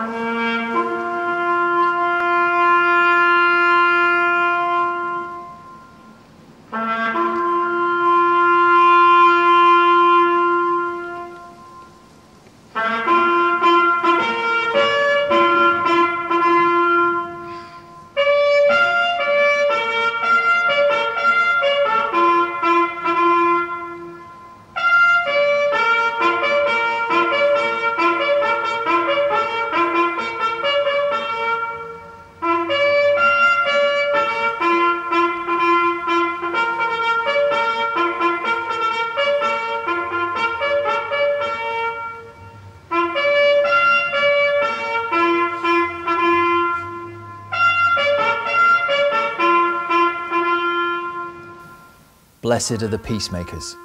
Uh... Blessed are the peacemakers,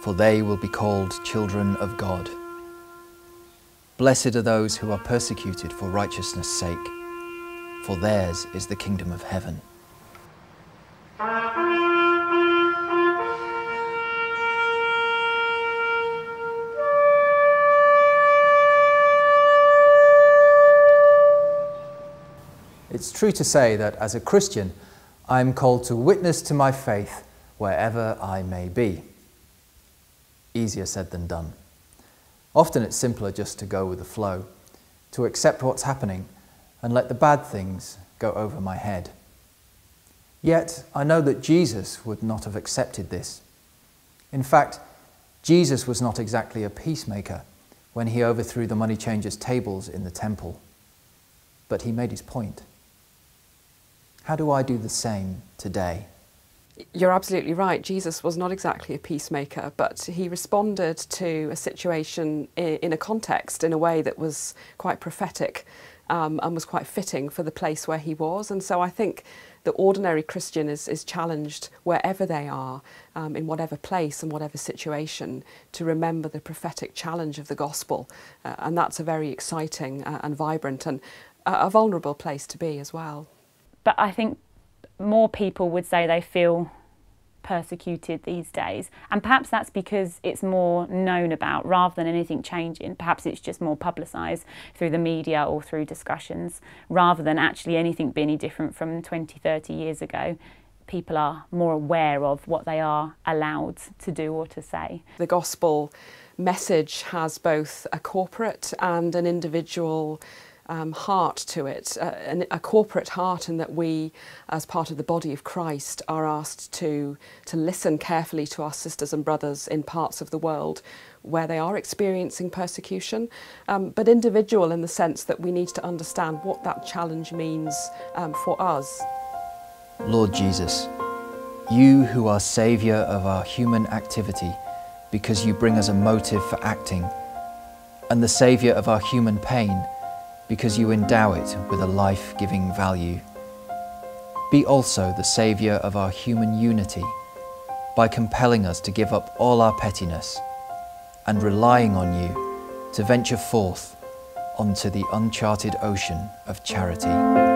for they will be called children of God. Blessed are those who are persecuted for righteousness' sake, for theirs is the kingdom of heaven. It's true to say that as a Christian, I am called to witness to my faith wherever I may be. Easier said than done. Often it's simpler just to go with the flow, to accept what's happening and let the bad things go over my head. Yet I know that Jesus would not have accepted this. In fact, Jesus was not exactly a peacemaker when he overthrew the money changers' tables in the temple. But he made his point. How do I do the same today? You're absolutely right. Jesus was not exactly a peacemaker, but he responded to a situation in a context in a way that was quite prophetic um, and was quite fitting for the place where he was. And so I think the ordinary Christian is, is challenged wherever they are, um, in whatever place and whatever situation, to remember the prophetic challenge of the gospel. Uh, and that's a very exciting uh, and vibrant and a vulnerable place to be as well. But I think more people would say they feel persecuted these days. And perhaps that's because it's more known about rather than anything changing. Perhaps it's just more publicised through the media or through discussions rather than actually anything being any different from 20, 30 years ago. People are more aware of what they are allowed to do or to say. The gospel message has both a corporate and an individual um, heart to it, uh, a corporate heart, and that we, as part of the body of Christ, are asked to, to listen carefully to our sisters and brothers in parts of the world where they are experiencing persecution, um, but individual in the sense that we need to understand what that challenge means um, for us. Lord Jesus, you who are Saviour of our human activity because you bring us a motive for acting, and the Saviour of our human pain because you endow it with a life-giving value. Be also the Saviour of our human unity by compelling us to give up all our pettiness and relying on you to venture forth onto the uncharted ocean of charity.